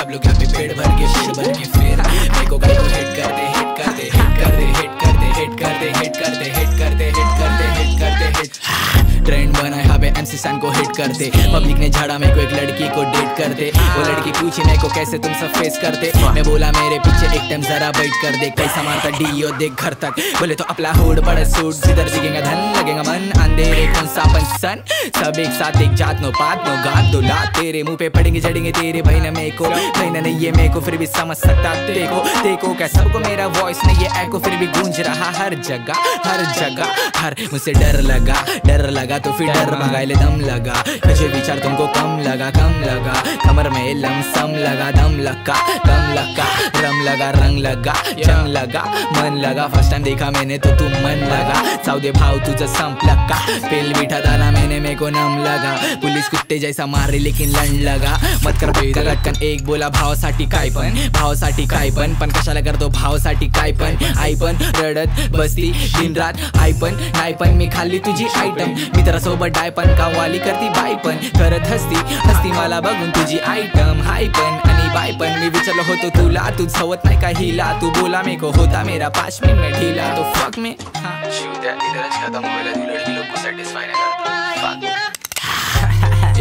सब लोग यहाँ पे पेड़ भर के, पेड़ भर के फिर। मेरे को गाड़ी को तो हिट कर दे पाकिस्तान को हिट करते। पब्लिक ने झाड़ा मेरे को एक लड़की को डेट करते। वो लड़की पूछी, मेरे को कैसे तुम सब फेस करते? मैं बोला, मेरे पीछे एक टाइम जरा बैठ कर दे। कैसा मारता डीओ देख घर तक। बोले तो अपना होड बड़ा सूट जिधर दिखेगा धन, लगेगा मन। अंधेरे कौन सा पंचन सब एक साथ, एक जात, नो पात, नो गात दो लात। तेरे मुँह पे पड़ेंगे, जड़ेंगे तेरे भाई ना मेरे को। भाई ना नहीं, ये मेरे को फिर भी समझ सकता। देखो देखो क्या सबको मेरा वॉइस नहीं है एको फिर भी गूंज रहा। हर जगह हर जगह, हर, मुझसे डर लगा डर लगा तो फिर डर मंगा लेता दम लगा। मुझे विचार तुमको कम लगा कम लगा। कमर में लम सम लगा, दम लगा दम लगा। रम लगा, रंग लगा जंग लगा, मन लगा। फ़र्स्ट टाइम देखा मैंने तो तुम मन लगा। साउदे भाव तुझं सम लगा। पेल बिठा दाना मैंने, मेरे को नम लगा। पुलिस कुत्ते जैसा मारे, लेकिन लंड लगा। मत कर बेटा लटकन एक बोला भावासाठी काय पण भावासाठी काय पण पण कशाला करतो भावासाठी काय पण आई पण रडत, बसती, दिन रात आई पण नाही पण मी खाल्ली तुझी आयटम मित्रासोबत डाय पण का वाली करती बाय पण. करत हसती हसती मला बघून तुझी आयटम हाय पण. आणि बाय पण मी विचारलं होतो तुला? तू झवत नाही काही ला तू बोला मे को होता मेरा पाच मिनिट में ढीला. तो फक में शिव त्या इधरच खत्म होईल तू लड़की लोग को सैटिस्फाई नहीं करता.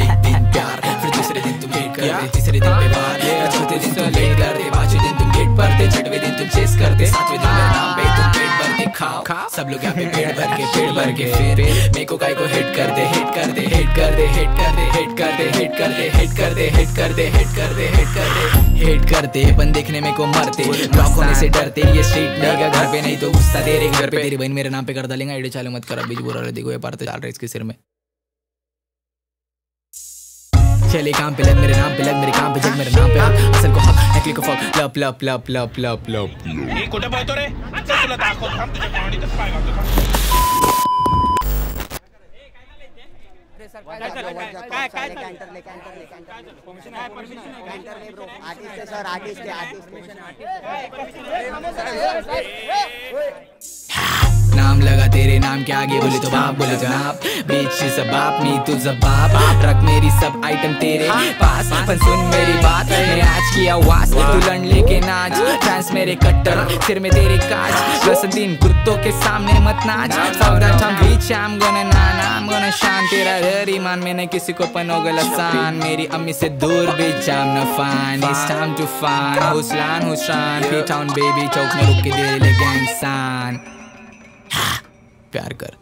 एक दिन प्यार फिर दूसरे दिन तुम हेट करते. तीसरे दिन व्यवहार चौथे दिन तुम लेट करते. पांचवे दिन तुम गेट पड़ते छठवे दिन तुम चेस करते. सातवें दिन मेरा नाम खाओ सब लोग यहाँ पे पेड़ भर के पेड़ भर के फिर मेरे को गाय को हिट कर दे हिट कर दे हिट कर दे हिट कर दे हिट कर दे हिट कर दे हिट कर दे हिट कर दे हिट कर दे हिट कर दे हेट करते अपन देखने में को मरते ब्लॉक होने से डरते ये स्ट्रीट नहीं घर पे नहीं तो गुस्सा दे रही घर पे तेरी बहन मेरे नाम पे कर डालेंगे आइडिया चालू मत कर अभी बुरा रहे देखो ये पार्ट चाल रहे इसके सिर में चले काम पे लग मेरे नाम पे लग मेरे काम पे जग मेरे नाम पे असल को click a fall. Lap, lap, lap, lap, lap, lap. Artist है सर आर्टिस्ट है आर्टिस्ट लगा तेरे नाम के आगे बोले तो बाप बोले जनाब। बेच सब बाप नी तू तो जब बाप। रख मेरी सब आइटम तेरे हाँ। पास। पर सुन मेरी बात हाँ। मैं आज की आवाज़। तू लंड लेके नाच हाँ। फैंस मेरे कट्टर सिर में तेरे काज। बस दिन कुत्तों के सामने मत नाच। सौराष्ट्र बीच शाम गोना नाना गोना शान तेरा हर ईमान मैंने किसी को पनो गलसान अच्छा। मेरी अम्मी से दूर भी जाम ना fine it's time to fine हुस्लान हुस्लान पी टाउन बेबी चौक में रुक के दे ले गैंग गैंगसान प्यार कर।